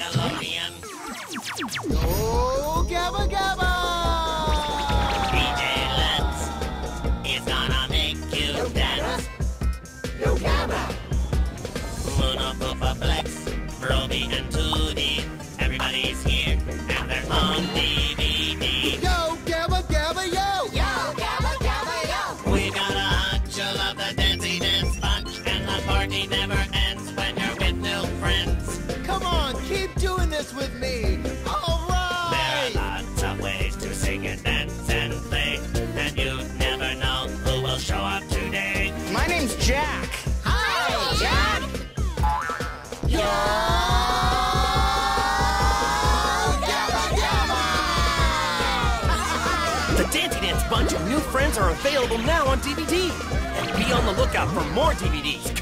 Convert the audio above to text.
Nickelodeon. Oh, Gabba Gabba! DJ Let's is gonna make you dance. Yo, Gabba! Muno, Foofa, Plex, Brobee, and Toodee. Everybody's here, and they're on DVD. Yo, Gabba Gabba, yo! Yo, Gabba Gabba, yo! We got a hunch you love the Dancy Dance Bunch, and the party never keep doing this with me! All There are lots of ways to sing and dance and play, and you never know who will show up today. My name's Jack. Hi, Jack! Yo, Gabba Gabba! The Dancy Dance Bunch and new friends are available now on DVD. And be on the lookout for more DVDs coming.